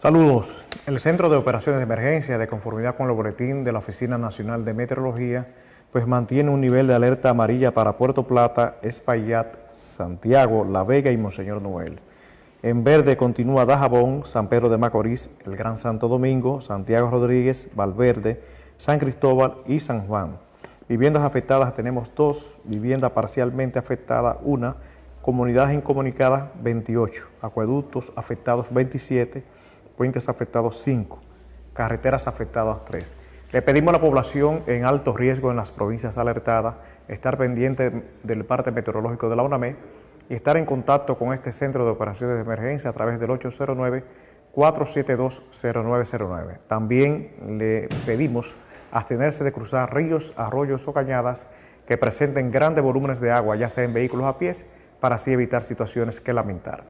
Saludos. El Centro de Operaciones de Emergencia, de conformidad con el boletín de la Oficina Nacional de Meteorología, pues mantiene un nivel de alerta amarilla para Puerto Plata, Espaillat, Santiago, La Vega y Monseñor Noel. En verde continúa Dajabón, San Pedro de Macorís, el Gran Santo Domingo, Santiago Rodríguez, Valverde, San Cristóbal y San Juan. Viviendas afectadas tenemos dos, vivienda parcialmente afectada una, comunidades incomunicadas 28, acueductos afectados 27, puentes afectados 5, carreteras afectadas 3. Le pedimos a la población en alto riesgo en las provincias alertadas estar pendiente del parte meteorológico de la UNAME y estar en contacto con este centro de operaciones de emergencia a través del 809-472-0909. También le pedimos abstenerse de cruzar ríos, arroyos o cañadas que presenten grandes volúmenes de agua, ya sea en vehículos a pies, para así evitar situaciones que lamentar.